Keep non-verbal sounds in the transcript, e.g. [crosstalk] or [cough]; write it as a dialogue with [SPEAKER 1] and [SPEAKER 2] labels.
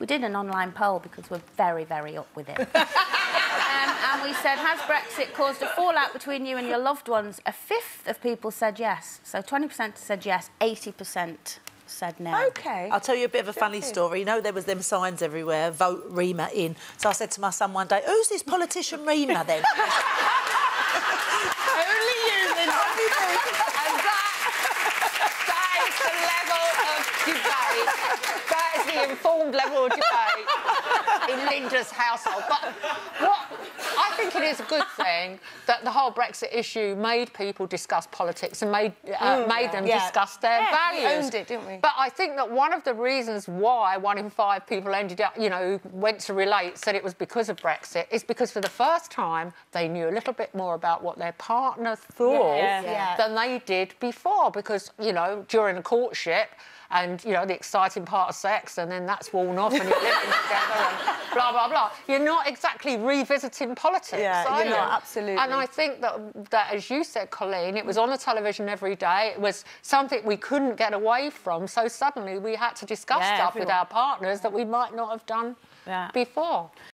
[SPEAKER 1] we did an online poll because we're very, very up with it. [laughs] um, and we said, has Brexit caused a fallout between you and your loved ones? A fifth of people said yes. So 20% said yes, 80% said no.
[SPEAKER 2] OK.
[SPEAKER 3] I'll tell you a bit of a funny story. You know, there was them signs everywhere, vote Rima in. So I said to my son one day, who's this politician Rima then? [laughs]
[SPEAKER 2] Only you, Linda. and that, that is the level of debate. That is the informed level of debate in Linda's household. But what it is a good thing that the whole Brexit issue made people discuss politics and made uh,
[SPEAKER 4] Mm,
[SPEAKER 2] made
[SPEAKER 4] yeah.
[SPEAKER 2] them
[SPEAKER 4] Yeah.
[SPEAKER 2] discuss their
[SPEAKER 4] Yeah, we
[SPEAKER 2] values.
[SPEAKER 4] owned it, didn't we?
[SPEAKER 2] But I think that one of the reasons why one in five people ended up, you know, went to Relate said it was because of Brexit is because for the first time they knew a little bit more about what their partner thought than they did before. Because you know, during a courtship. And you know the exciting part of sex, and then that's worn off, and you're living [laughs] together, and blah blah blah. You're not exactly revisiting politics,
[SPEAKER 4] Yeah,
[SPEAKER 2] are
[SPEAKER 4] you're
[SPEAKER 2] you?
[SPEAKER 4] not, absolutely.
[SPEAKER 2] And I think that that, as you said, Colleen, it was on the television every day. It was something we couldn't get away from. So suddenly we had to discuss
[SPEAKER 1] Yeah,
[SPEAKER 2] stuff with our partners that we might not have done
[SPEAKER 1] Yeah.
[SPEAKER 2] before.